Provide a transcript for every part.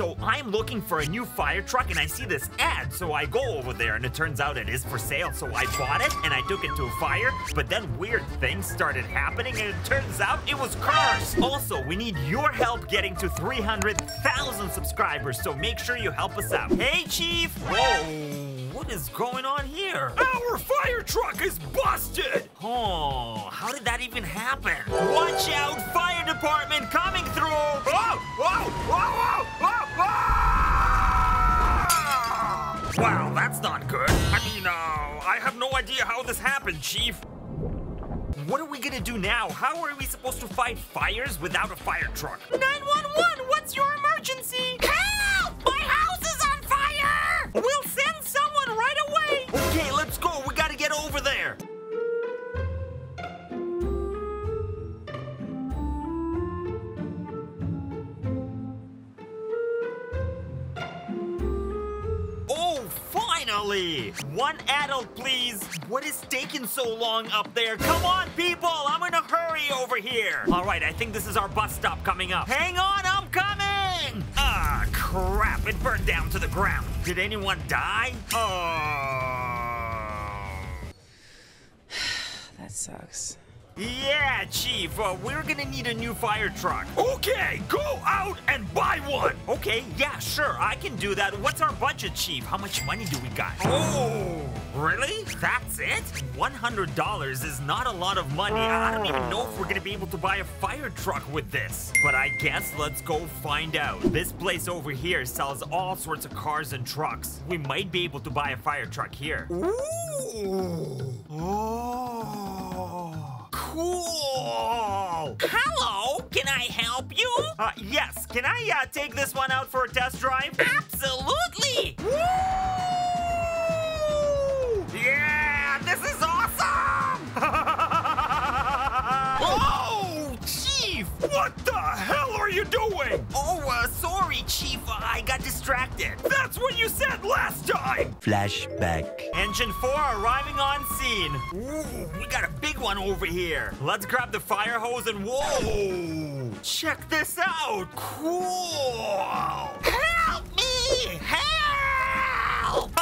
so I'm looking for a new fire truck and I see this ad. So I go over there and it turns out it is for sale. So I bought it and I took it to a fire. But then weird things started happening and it turns out it was cursed. Also, we need your help getting to 300,000 subscribers. So make sure you help us out. Hey, Chief. Whoa, what is going on here? Our fire truck is busted! Oh, how did that even happen? Watch out, that's not good. I mean, uh, I have no idea how this happened, Chief. What are we gonna do now? How are we supposed to fight fires without a fire truck? 911, what's your emergency? Help! My house is on fire! We'll finally! One adult, please. What is taking so long up there? Come on, people! I'm in a hurry over here. All right, I think this is our bus stop coming up. Hang on, I'm coming! Ah, crap! It burned down to the ground. Did anyone die? Oh. That sucks. Yeah, Chief, uh, we're gonna need a new fire truck. Okay, go out and buy one! Okay, yeah, sure, I can do that. What's our budget, Chief? How much money do we got? Oh, really? That's it? $100 is not a lot of money. I don't even know if we're gonna be able to buy a fire truck with this. But I guess let's go find out. This place over here sells all sorts of cars and trucks. We might be able to buy a fire truck here. Ooh. Oh. Cool! Hello, can I help you? Uh, yes, can I uh, take this one out for a test drive? Absolutely! Woo! Yeah, this is awesome! Oh, Chief! What the hell are you doing? oh, uh, sorry, Chief. I got distracted. That's what you said last time! Flashback. Engine 4 arriving on scene. Ooh, we got a big one over here. Let's grab the fire hose and whoa! Check this out. Cool! Help me! Help!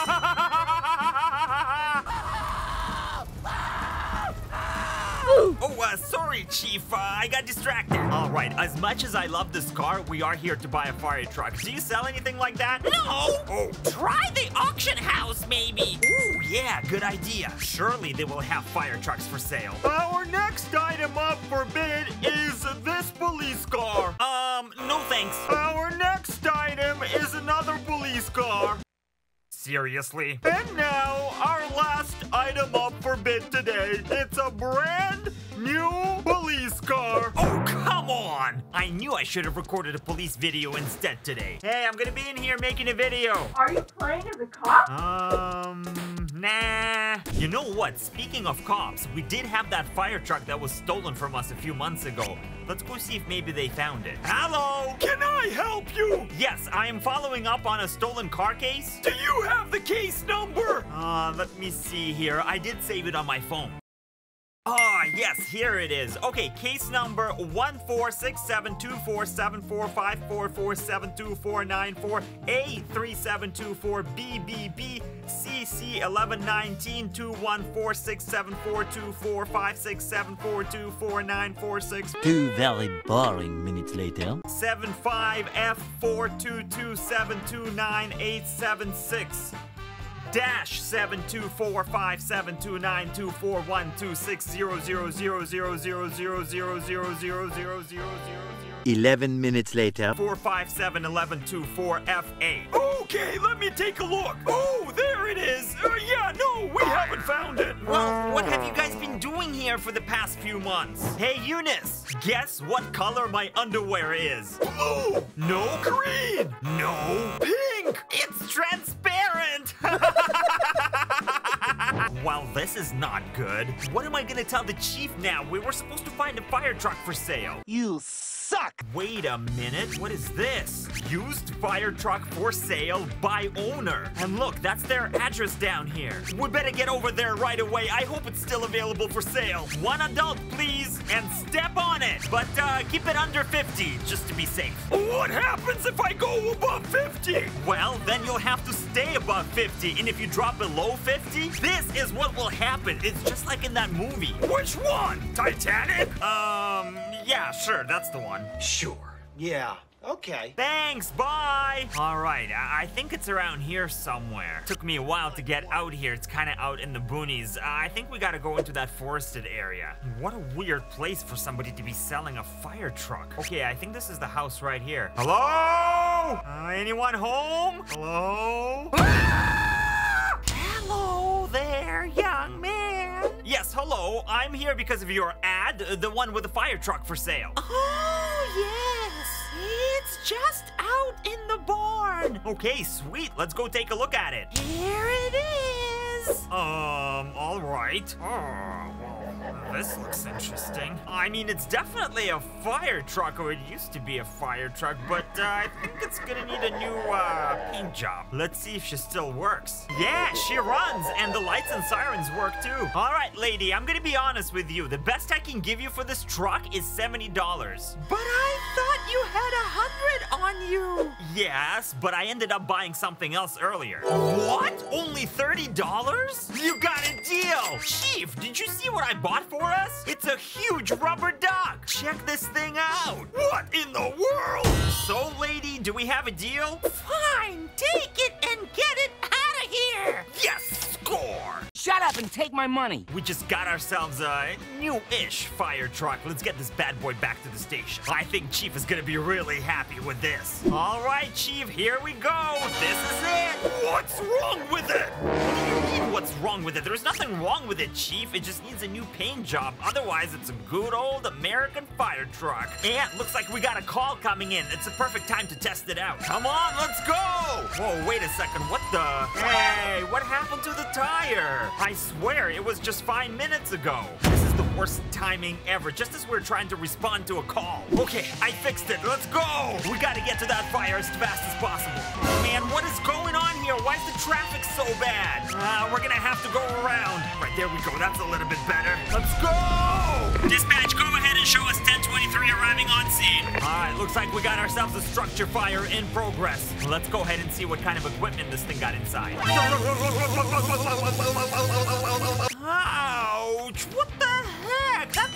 Oh, uh, sorry, Chief. Uh, I got distracted. All right, as much as I love this car, we are here to buy a fire truck. Do you sell anything like that? No! Oh, Try the auction house, maybe! ooh, yeah, good idea. Surely they will have fire trucks for sale. Our next item up for bid is this police car. Um, no thanks. Our next item is another police car. Seriously? And now, our last item up for bid today. It's a brand new police car. Oh, come on! I knew I should have recorded a police video instead today. Hey, I'm gonna be in here making a video. Are you playing as a cop? Um, nah. You know what? Speaking of cops, we did have that fire truck that was stolen from us a few months ago. Let's go see if maybe they found it. Hello? Can I help you? Yes, I am following up on a stolen car case. Do you have the case number? Uh, let me see here. I did save it on my phone. Ah, yes, here it is. Okay, case number 1467247447454A3724BBB CC1119214674245674242946 Two very boring minutes later. 75F422722986 dash seven two four five seven two nine two four one two six zero zero zero zero zero zero zero zero zero zero zero Eleven minutes later. four five seven eleven two four F A. Okay, let me take a look. Oh, there it is. Uh, yeah, no, we haven't found it. Well, what have you guys been doing here for the past few months? Hey, Eunice, guess what color my underwear is? Blue, No green, No. pink. This is not good. What am I gonna tell the chief now? We were supposed to find a fire truck for sale. You suck! Wait a minute, what is this? Used fire truck for sale by owner. And look, that's their address down here. We better get over there right away. I hope it's still available for sale. One adult, please, and step on it. But uh, keep it under 50, just to be safe. What happens if I go above 50? Well, then you'll have to stay above 50. And if you drop below 50, this is what will happen. It's just like in that movie. Which one? Titanic? Um, yeah, sure, that's the one. Sure. Yeah. Okay. Thanks, bye! Alright, I-, I think it's around here somewhere. Took me a while to get out here. It's kind of out in the boonies. Uh, I think we gotta go into that forested area. What a weird place for somebody to be selling a fire truck. Okay, I think this is the house right here. Hello? Uh, anyone home? Hello? Ah! Hello there, young man. Yes, hello. I'm here because of your ad, the one with the fire truck for sale. Oh, yes. It's just out in the barn. Okay, sweet. Let's go take a look at it. Here it is. Um, all right. Oh, this looks interesting. I mean, it's definitely a fire truck, or it used to be a fire truck, but uh, I think it's gonna need a new uh, paint job. Let's see if she still works. Yeah, she runs, and the lights and sirens work too. All right, lady, I'm gonna be honest with you. The best I can give you for this truck is $70. But I thought you had a hundred on you. Yes, but I ended up buying something else earlier. What? Only $30? You got a deal! Chief, did you see what I bought for us? It's a huge rubber duck. Check this thing out. What in the world? So, lady, do we have a deal? Fine, take it and get it out of here. Yes, score! Shut up and take my money. We just got ourselves a new-ish fire truck. Let's get this bad boy back to the station. I think Chief is gonna be really happy with this. All right, Chief, here we go. This is it. What's wrong with it? What do you mean, what's wrong with it? There's nothing wrong with it, Chief. It just needs a new paint job. Otherwise, it's a good old American fire truck. And looks like we got a call coming in. It's a perfect time to test it out. Come on, let's go. Whoa, wait a second. What the? Hey, what happened to the tire? I swear, it was just five minutes ago. This is the worst timing ever, just as we're trying to respond to a call. Okay, I fixed it. Let's go. We gotta get to that fire as fast as possible. Man, what is going on here? Why is the traffic so bad? Uh, we're gonna have to go around. Right, there we go. That's a little bit better. Let's go! Dispatch, go ahead and show us 1023 arriving on scene. All right, looks like we got ourselves a structure fire in progress. Let's go ahead and see what kind of equipment this thing got inside. Ouch! What the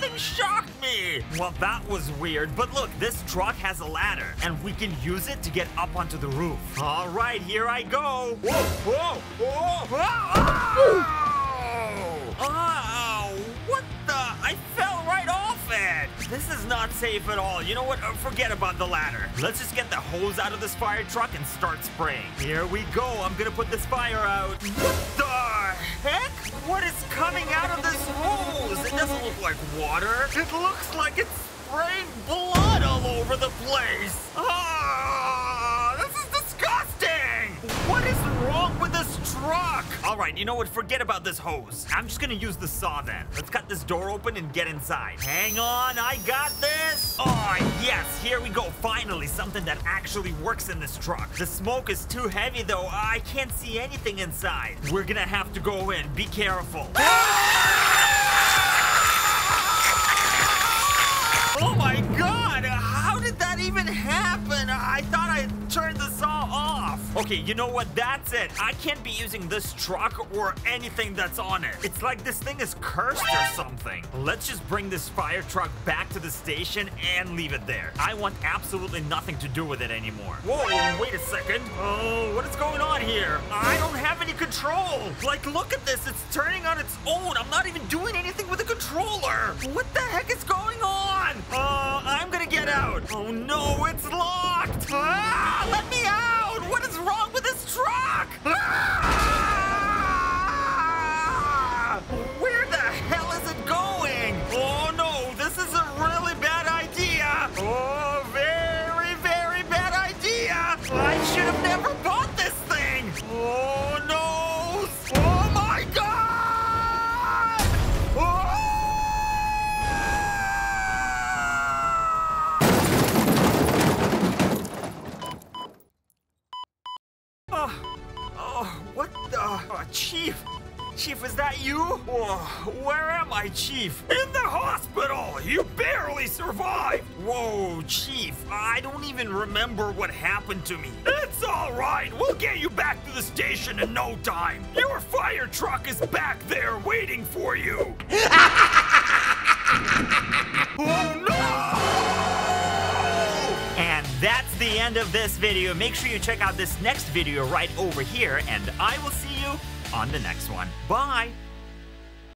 heck? That thing shocked me! Well, that was weird, but look, this truck has a ladder, and we can use it to get up onto the roof. All right, here I go. Whoa, whoa, whoa! Ow! Ow! What the? I fell right off it! This is not safe at all. You know what? Uh, forget about the ladder. Let's just get the hose out of this fire truck and start spraying. Here we go. I'm gonna put this fire out. What the heck? What is coming out of this doesn't look like water. It looks like it's spraying blood all over the place. Ah, this is disgusting. What is wrong with this truck? All right, you know what? Forget about this hose. I'm just gonna use the saw then. Let's cut this door open and get inside. Hang on, I got this. Oh, yes, here we go. Finally, something that actually works in this truck. The smoke is too heavy though. I can't see anything inside. We're gonna have to go in. Be careful. Oh my god! How did that even happen? I thought I turned the. Okay, you know what? That's it. I can't be using this truck or anything that's on it. It's like this thing is cursed or something. Let's just bring this fire truck back to the station and leave it there. I want absolutely nothing to do with it anymore. Whoa, wait a second. Oh, what is going on here? I don't have any control. Like, look at this. It's turning on its own. I'm not even doing anything with the controller. What the heck is going on? Uh, I'm gonna get out. Oh no, it's locked. Ah, let me out. What is wrong with this truck? Ah! Is that you? Whoa, where am I, Chief? In the hospital! You barely survived! Whoa, Chief, I don't even remember what happened to me. It's all right. We'll get you back to the station in no time. Your fire truck is back there waiting for you. oh no! And that's the end of this video. Make sure you check out this next video right over here, and I will see you on the next one. Bye!